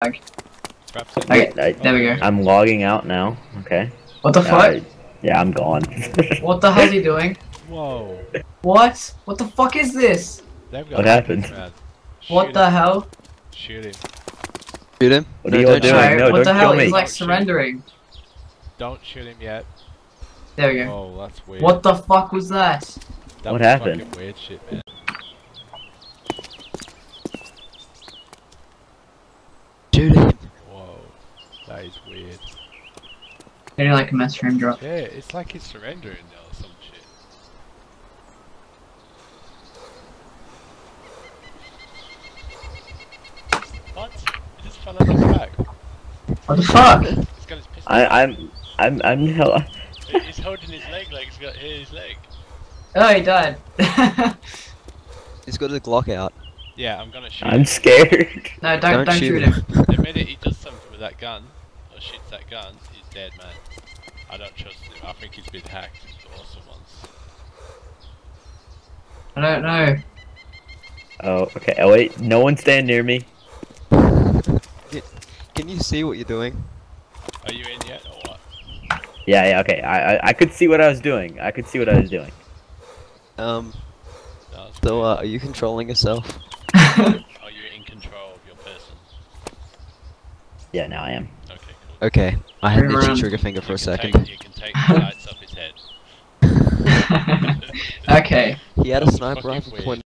Perhaps it- Okay, I, there we go. I'm logging out now. Okay. What the fuck? Uh, yeah, I'm gone. What the hell's he doing? Whoa. What? What the fuck is this? What happened? What Shoot the him. hell? Shoot him. Shoot him. What no, are you don't doing? shoot No, what don't the hell? me. He's like Don't shoot. surrendering. Don't shoot him yet. There we go. Oh, that's weird. What the fuck was that? That What was happened? weird shit, man. Shoot him. Whoa. That is weird. Getting like a mess frame drop. Yeah, it's like he's surrendering now or some shit. What? He just fell on his back. What the fuck? He's got his pistol. I, I'm, I'm, I'm hell. He's holding his leg like he's got his leg. Oh, he died. He's got his Glock out. Yeah, I'm gonna shoot I'm him. scared. no, don't don't, shoot him. The minute he does something with that gun, or shoots that gun, he's dead, man. I don't trust him. I think he's been hacked or someone's. I don't know. Oh, okay. Oh wait, no one stand near me. Can you see what you're doing? Are you in yet or what? Yeah, yeah. Okay. I, I, I could see what I was doing. I could see what I was doing. Um. No, So, uh, are you controlling yourself? Are you in control of your person? Yeah, now I am. Okay, cool. Okay. I had Turn the around. trigger finger for You a second. Take, you can take the sights off his head. okay. He had a sniper rifle weird. pointed